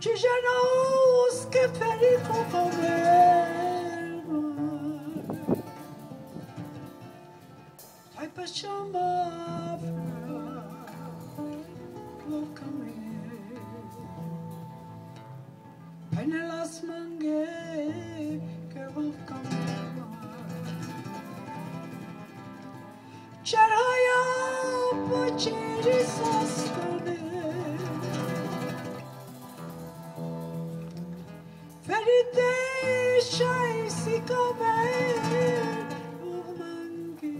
ci janous que ferico come Ai pachama Welcome Penelas mange que welcome Çaraya baceri Feride şaysi kamer Urmange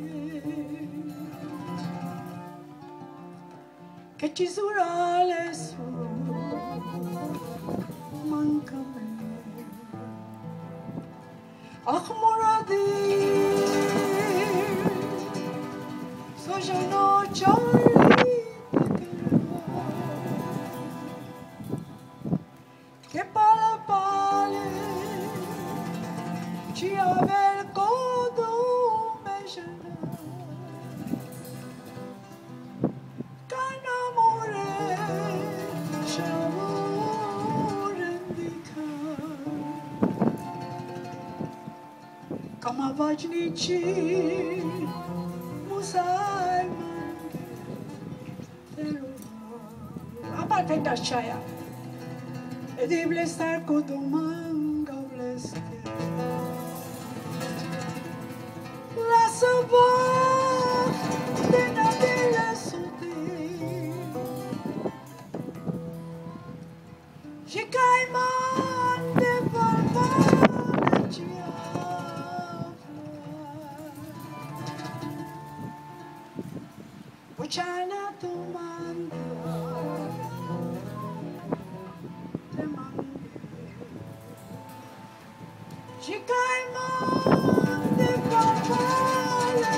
Que chisurales Mancame Ah moradi Chiavel kodo meshana Canamore shavorendika Kamavajnichi Musay Apar tekrar çaya Edibles ter koduman Buchana tu manda te mande Je caiman de palmana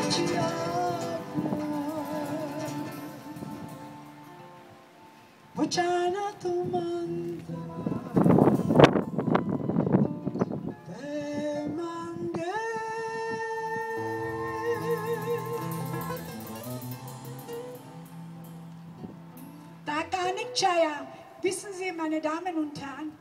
Buchana tu manda te Takanik Chaya, wissen Sie, meine Damen und Herren,